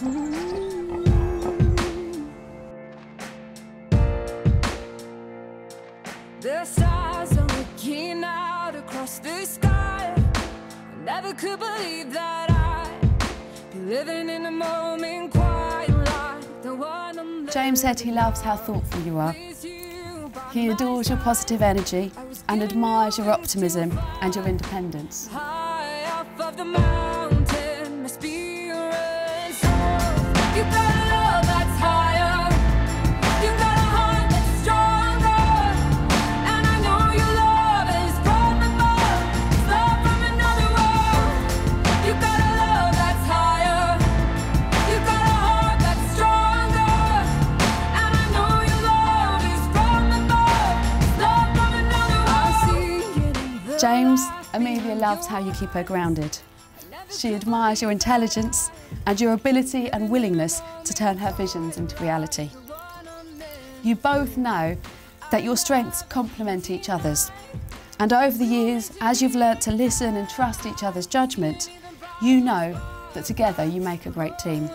The stars are looking out across the sky. I never could believe that I'd be living in a moment quiet like the one I'm James said he loves how thoughtful you are. He adores your positive energy and admires your optimism and your independence. James, Amelia loves how you keep her grounded. She admires your intelligence and your ability and willingness to turn her visions into reality. You both know that your strengths complement each other's. And over the years, as you've learnt to listen and trust each other's judgment, you know that together you make a great team.